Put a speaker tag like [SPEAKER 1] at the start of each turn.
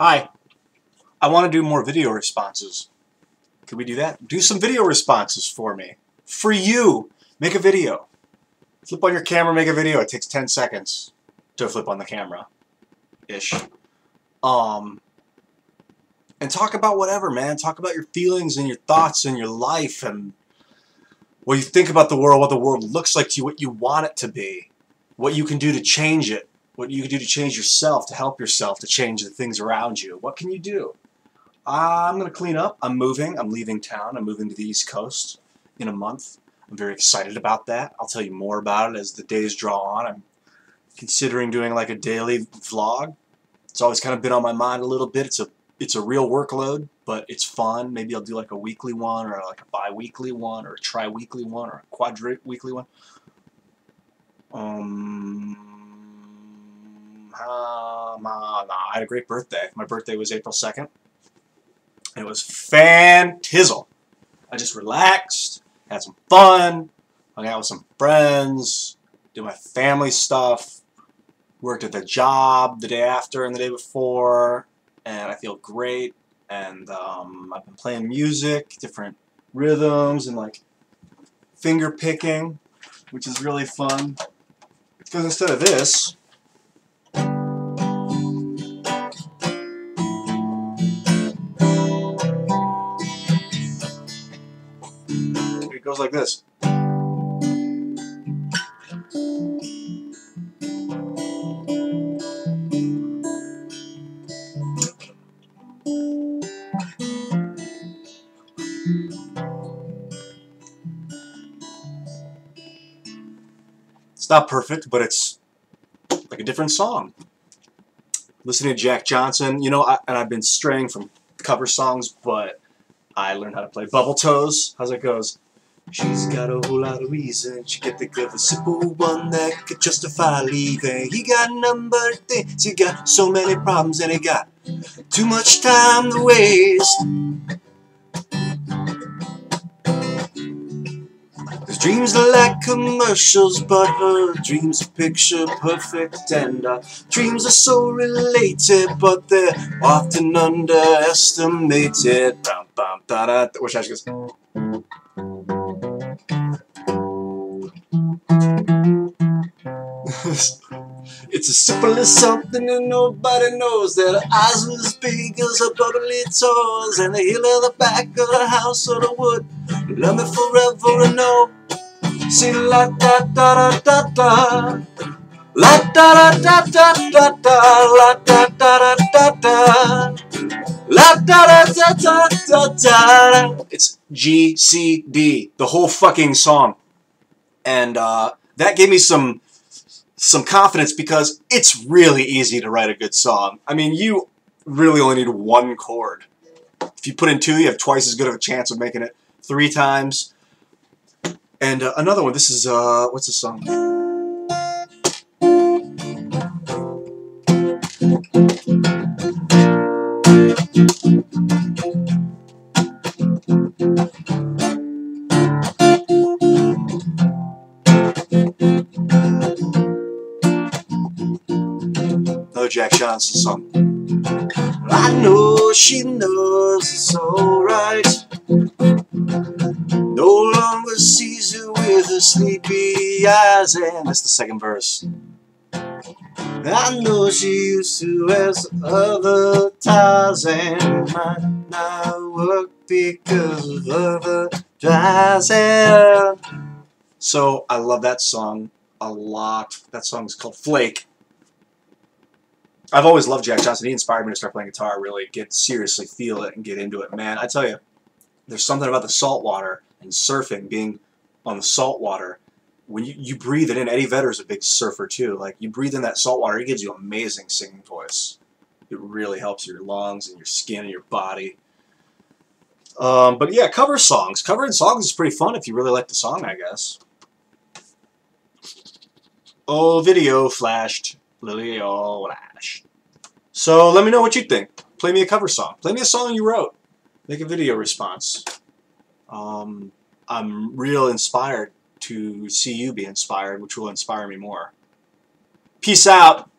[SPEAKER 1] Hi. I want to do more video responses. Could we do that? Do some video responses for me. For you. Make a video. Flip on your camera, make a video. It takes 10 seconds to flip on the camera. Ish. Um, and talk about whatever, man. Talk about your feelings and your thoughts and your life and what you think about the world, what the world looks like to you, what you want it to be, what you can do to change it, what you can do to change yourself, to help yourself, to change the things around you. What can you do? I'm going to clean up. I'm moving. I'm leaving town. I'm moving to the East Coast in a month. I'm very excited about that. I'll tell you more about it as the days draw on. I'm considering doing like a daily vlog. It's always kind of been on my mind a little bit. It's a it's a real workload, but it's fun. Maybe I'll do like a weekly one or like a bi-weekly one or a tri-weekly one or a quadri-weekly one. I had a great birthday. My birthday was April 2nd. It was fantizzle. I just relaxed, had some fun, hung out with some friends, did my family stuff, worked at the job the day after and the day before, and I feel great. And um, I've been playing music, different rhythms, and like finger picking, which is really fun. Because instead of this, goes like this. It's not perfect, but it's like a different song. Listening to Jack Johnson, you know, I, and I've been straying from cover songs, but I learned how to play Bubble Toes. How's it goes? She's got a whole lot of reasons. She get the of a simple one that could justify leaving. He got number things. He got so many problems, and he got too much time to waste. His dreams are like commercials, but her dreams are picture perfect, and our dreams are so related, but they're often underestimated. Bum, bum, da, da. Wish I go. It's as simple as something and nobody knows that her eyes were as big as her bubbly toes and the heel of the back of the house or the wood love me forever and no see la da da da da da la da da da da da da la da da da da da la da da da da da da it's G C D the whole fucking song and uh, that gave me some some confidence because it's really easy to write a good song. I mean, you really only need one chord. If you put in two, you have twice as good of a chance of making it three times. And uh, another one, this is, uh, what's the song? Jack Johnson song. I know she knows it's alright. No longer sees her with her sleepy eyes, and that's the second verse. I know she used to ask other ties and might not work because of other drives. And so I love that song a lot. That song is called Flake. I've always loved Jack Johnson. He inspired me to start playing guitar, really get seriously feel it and get into it. Man, I tell you, there's something about the salt water and surfing, being on the salt water. When you, you breathe it in, Eddie Vedder's a big surfer too. Like you breathe in that salt water, it gives you amazing singing voice. It really helps your lungs and your skin and your body. Um, but yeah, cover songs. Covering songs is pretty fun if you really like the song, I guess. Oh, video flashed. Lily flash. So let me know what you think. Play me a cover song. Play me a song you wrote. Make a video response. Um, I'm real inspired to see you be inspired, which will inspire me more. Peace out.